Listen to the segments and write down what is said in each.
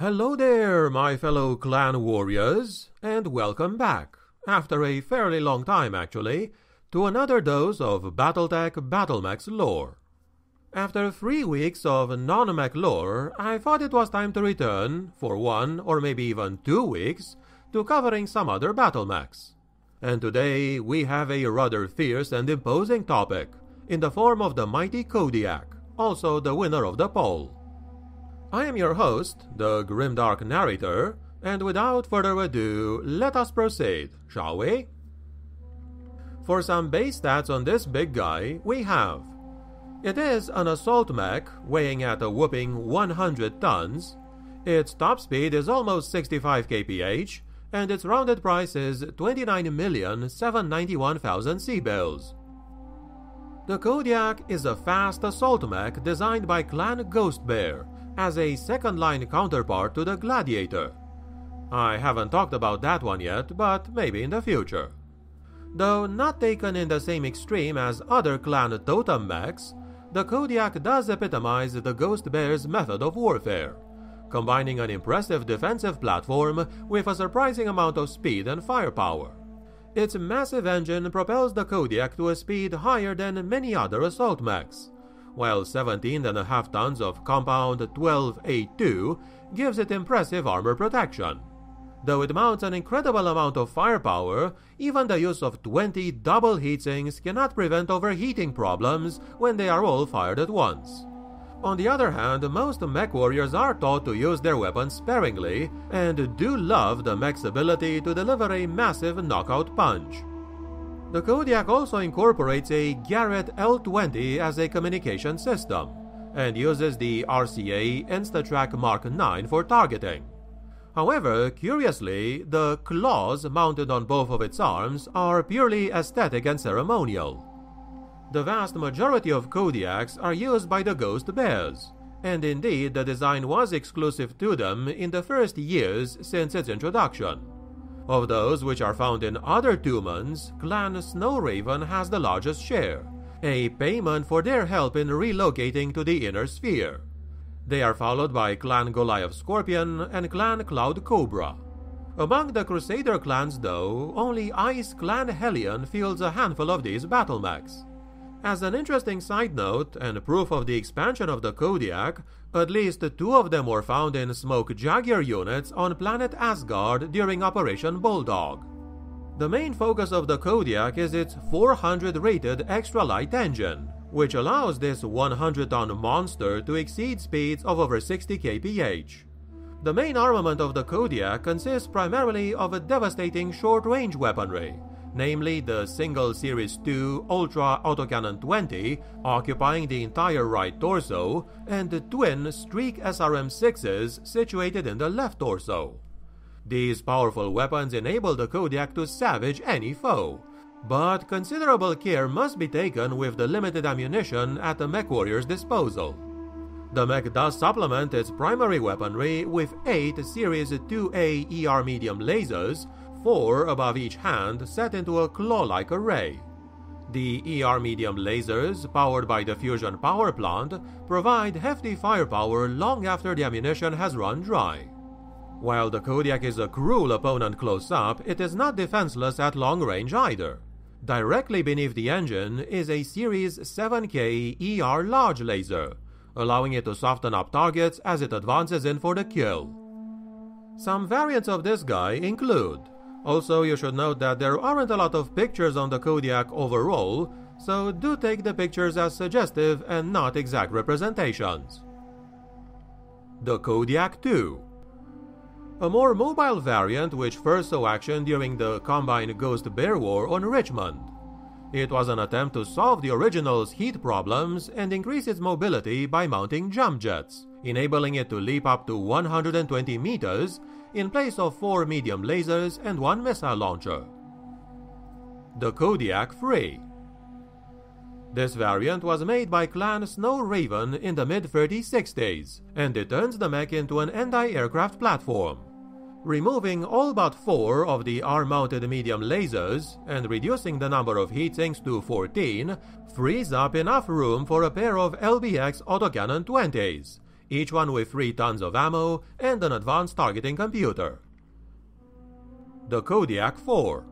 Hello there, my fellow clan warriors, and welcome back, after a fairly long time actually, to another dose of Battletech Battlemechs lore. After three weeks of non-mech lore, I thought it was time to return, for one or maybe even two weeks, to covering some other battlemechs. And today we have a rather fierce and imposing topic, in the form of the mighty Kodiak, also the winner of the poll. I am your host, the Grimdark Narrator, and without further ado, let us proceed, shall we? For some base stats on this big guy, we have it is an assault mech weighing at a whooping 100 tons. Its top speed is almost 65 kph, and its rounded price is 29,791,000 C-bills. The Kodiak is a fast assault mech designed by Clan Ghost Bear as a second line counterpart to the Gladiator. I haven't talked about that one yet, but maybe in the future. Though not taken in the same extreme as other clan totem mechs, the Kodiak does epitomize the Ghost Bear's method of warfare, combining an impressive defensive platform with a surprising amount of speed and firepower. Its massive engine propels the Kodiak to a speed higher than many other assault mechs, while 17.5 tons of compound 12A2 gives it impressive armor protection. Though it mounts an incredible amount of firepower, even the use of 20 double heatsinks cannot prevent overheating problems when they are all fired at once. On the other hand, most mech warriors are taught to use their weapons sparingly and do love the mech's ability to deliver a massive knockout punch. The Kodiak also incorporates a Garrett L20 as a communication system and uses the RCA InstaTrack Mark 9 for targeting. However, curiously, the claws mounted on both of its arms are purely aesthetic and ceremonial. The vast majority of Kodiaks are used by the Ghost Bears, and indeed the design was exclusive to them in the first years since its introduction. Of those which are found in other Toumans, Clan Snowraven has the largest share, a payment for their help in relocating to the Inner Sphere. They are followed by Clan Goliath Scorpion and Clan Cloud Cobra. Among the Crusader clans, though, only Ice Clan Hellion fields a handful of these battle. As an interesting side note and proof of the expansion of the Kodiak, at least two of them were found in Smoke Jaguar units on planet Asgard during Operation Bulldog. The main focus of the Kodiak is its 400 rated extra light engine, which allows this 100 ton monster to exceed speeds of over 60 kph. The main armament of the Kodiak consists primarily of a devastating short range weaponry, namely the single Series 2 Ultra Autocannon 20, occupying the entire right torso, and the twin Streak SRM 6s situated in the left torso. These powerful weapons enable the Kodiak to savage any foe, but considerable care must be taken with the limited ammunition at the mech warrior's disposal. The mech does supplement its primary weaponry with 8 Series 2A ER medium lasers, 4 above each hand set into a claw-like array. The ER medium lasers, powered by the fusion power plant, provide hefty firepower long after the ammunition has run dry. While the Kodiak is a cruel opponent close up, it is not defenseless at long range either. Directly beneath the engine is a Series 7K ER large laser, allowing it to soften up targets as it advances in for the kill. Some variants of this guy include. Also, you should note that there aren't a lot of pictures on the Kodiak overall, so do take the pictures as suggestive and not exact representations. The Kodiak 2 a more mobile variant which first saw action during the Combine Ghost Bear War on Richmond. It was an attempt to solve the original's heat problems and increase its mobility by mounting jump jets, enabling it to leap up to 120 meters in place of four medium lasers and one missile launcher. The Kodiak 3 This variant was made by Clan Snowraven in the mid 3060s, and it turns the mech into an anti-aircraft platform removing all but 4 of the R-mounted medium lasers and reducing the number of heatsinks to 14 frees up enough room for a pair of LBX autocannon 20s, each one with 3 tons of ammo and an advanced targeting computer. The Kodiak 4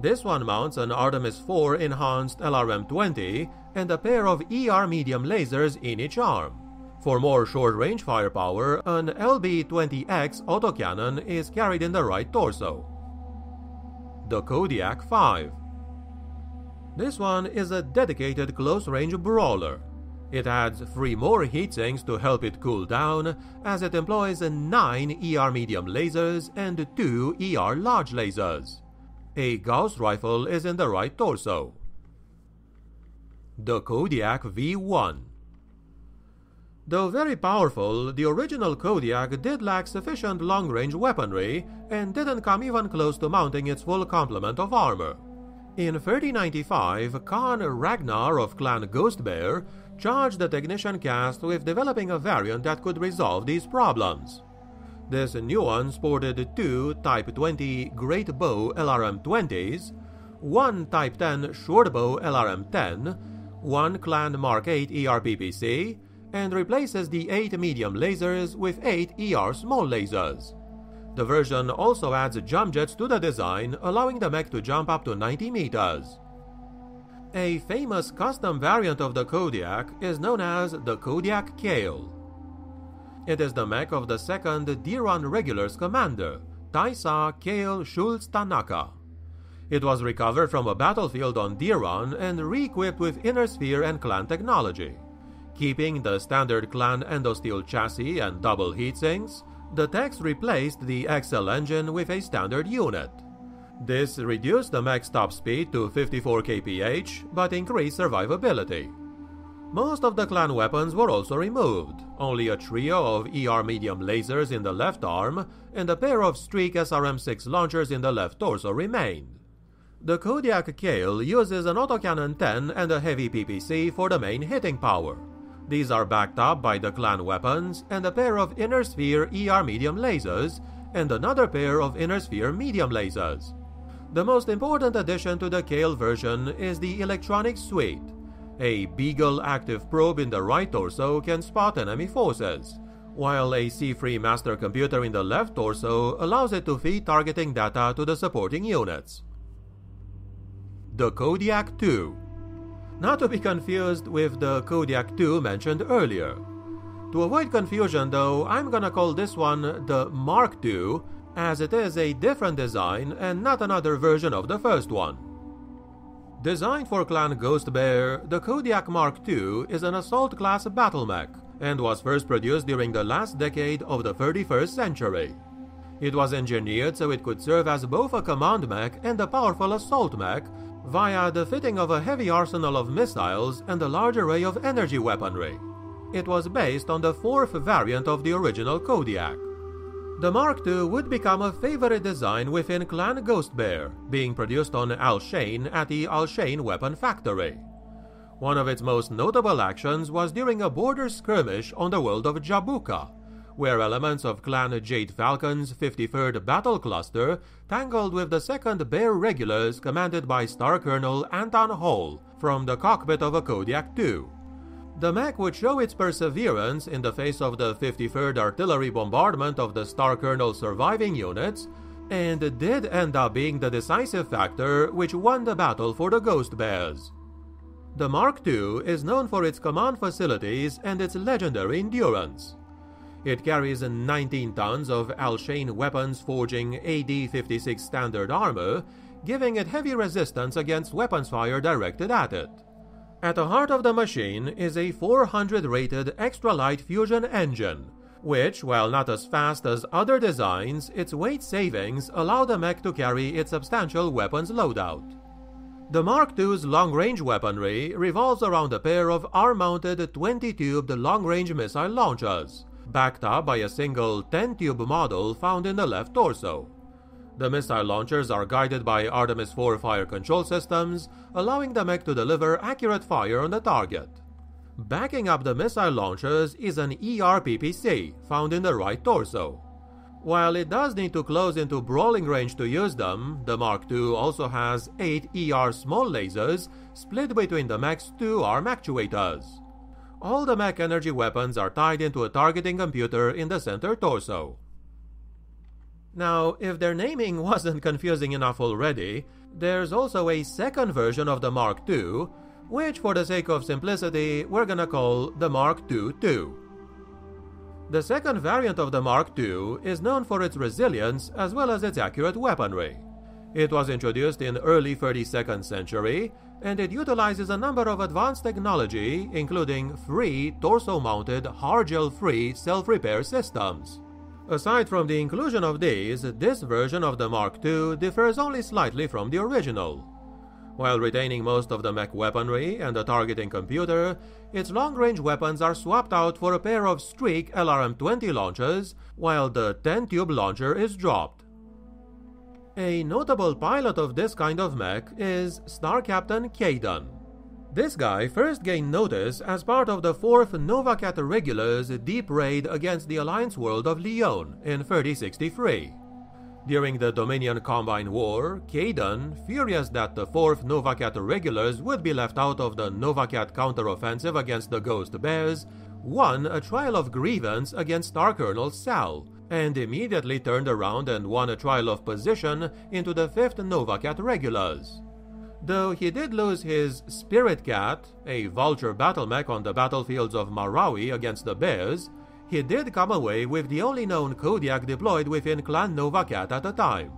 This one mounts an Artemis 4 enhanced LRM-20 and a pair of ER medium lasers in each arm. For more short-range firepower, an LB-20X autocannon is carried in the right torso. The Kodiak 5 This one is a dedicated close-range brawler. It adds three more heatsinks to help it cool down, as it employs 9 ER medium lasers and 2 ER large lasers. A Gauss rifle is in the right torso. The Kodiak V1 Though very powerful, the original Kodiak did lack sufficient long-range weaponry and didn't come even close to mounting its full complement of armor. In 3095, Khan Ragnar of Clan Ghostbear charged the Technician caste with developing a variant that could resolve these problems. This new one sported two Type 20 Great Bow LRM-20s, one Type 10 Short Bow LRM-10, one Clan Mark 8 ERPPC, and replaces the 8 medium lasers with 8 ER small lasers. The version also adds jump jets to the design, allowing the mech to jump up to 90 meters. A famous custom variant of the Kodiak is known as the Kodiak Kale. It is the mech of the second Dieron Regulars commander, Taisa Kale Schultz Tanaka. It was recovered from a battlefield on Dieron and re-equipped with inner sphere and clan technology. Keeping the standard clan endosteel chassis and double heatsinks, the techs replaced the XL engine with a standard unit. This reduced the max top speed to 54 kph, but increased survivability. Most of the clan weapons were also removed, only a trio of ER medium lasers in the left arm and a pair of Streak SRM-6 launchers in the left torso remained. The Kodiak Kale uses an autocannon 10 and a heavy PPC for the main hitting power. These are backed up by the clan weapons and a pair of Inner Sphere ER medium lasers and another pair of Inner Sphere medium lasers. The most important addition to the Kale version is the electronic suite. A Beagle active probe in the right torso can spot enemy forces, while a C3 master computer in the left torso allows it to feed targeting data to the supporting units. The Kodiak 2 not to be confused with the Kodiak 2 mentioned earlier. To avoid confusion though, I'm gonna call this one the Mark II, as it is a different design and not another version of the first one. Designed for Clan Ghost Bear, the Kodiak Mark II is an assault class battle mech and was first produced during the last decade of the 31st century. It was engineered so it could serve as both a command mech and a powerful assault mech via the fitting of a heavy arsenal of missiles and a large array of energy weaponry. It was based on the fourth variant of the original Kodiak. The Mark II would become a favorite design within Clan Ghost Bear, being produced on Alshain at the Alshain Weapon Factory. One of its most notable actions was during a border skirmish on the world of Jabuka, where elements of Clan Jade Falcon's 53rd Battle Cluster tangled with the 2nd Bear Regulars commanded by Star Colonel Anton Hall from the cockpit of a Kodiak II. The mech would show its perseverance in the face of the 53rd Artillery bombardment of the Star Colonel's surviving units, and did end up being the decisive factor which won the battle for the Ghost Bears. The Mark II is known for its command facilities and its legendary endurance. It carries 19 tons of Alshain Weapons Forging AD-56 standard armor, giving it heavy resistance against weapons fire directed at it. At the heart of the machine is a 400 rated extra light fusion engine, which, while not as fast as other designs, its weight savings allow the mech to carry its substantial weapons loadout. The Mark II's long-range weaponry revolves around a pair of arm-mounted 20-tubed long-range missile launchers, backed up by a single 10-tube model found in the left torso. The missile launchers are guided by Artemis 4 fire control systems, allowing the mech to deliver accurate fire on the target. Backing up the missile launchers is an ERPPC found in the right torso. While it does need to close into brawling range to use them, the Mark II also has 8 ER small lasers split between the mech's two arm actuators. All the mech energy weapons are tied into a targeting computer in the center torso. Now, if their naming wasn't confusing enough already, there's also a second version of the Mark II, which for the sake of simplicity, we're gonna call the Mark II 2. The second variant of the Mark II is known for its resilience as well as its accurate weaponry. It was introduced in early 32nd century, and it utilizes a number of advanced technology, including free torso-mounted HarJel III self-repair systems. Aside from the inclusion of these, this version of the Mark II differs only slightly from the original. While retaining most of the mech weaponry and the targeting computer, its long-range weapons are swapped out for a pair of Streak LRM-20 launchers, while the 10-tube launcher is dropped. A notable pilot of this kind of mech is Star Captain Kaidan. This guy first gained notice as part of the 4th Novacat Regulars deep raid against the Alliance world of Lyon in 3063. During the Dominion Combine War, Kaidan, furious that the 4th Novacat Regulars would be left out of the Novacat counteroffensive against the Ghost Bears, won a trial of grievance against Star Colonel Sal, and immediately turned around and won a trial of position into the 5th Novacat Regulars. Though he did lose his Spirit Cat, a vulture battle mech on the battlefields of Marawi against the Bears, he did come away with the only known Kodiak deployed within Clan Novacat at the time.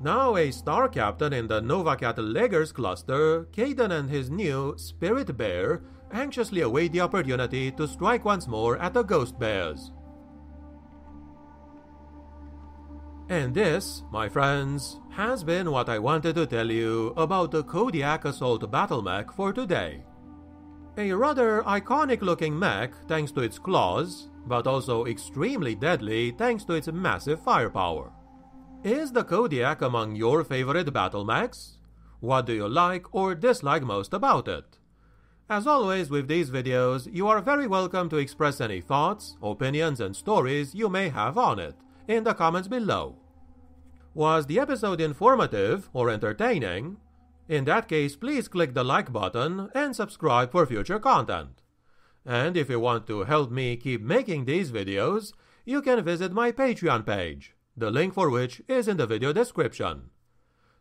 Now a star captain in the Novacat Leggers cluster, Kaidan and his new Spirit Bear anxiously await the opportunity to strike once more at the Ghost Bears. And this, my friends, has been what I wanted to tell you about the Kodiak Assault Battle Mech for today. A rather iconic looking mech thanks to its claws, but also extremely deadly thanks to its massive firepower. Is the Kodiak among your favorite battle mechs? What do you like or dislike most about it? As always with these videos, you are very welcome to express any thoughts, opinions, and stories you may have on it in the comments below. Was the episode informative or entertaining? In that case, please click the like button and subscribe for future content. And if you want to help me keep making these videos, you can visit my Patreon page, the link for which is in the video description.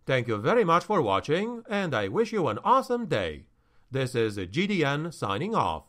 Thank you very much for watching, and I wish you an awesome day. This is GDN signing off.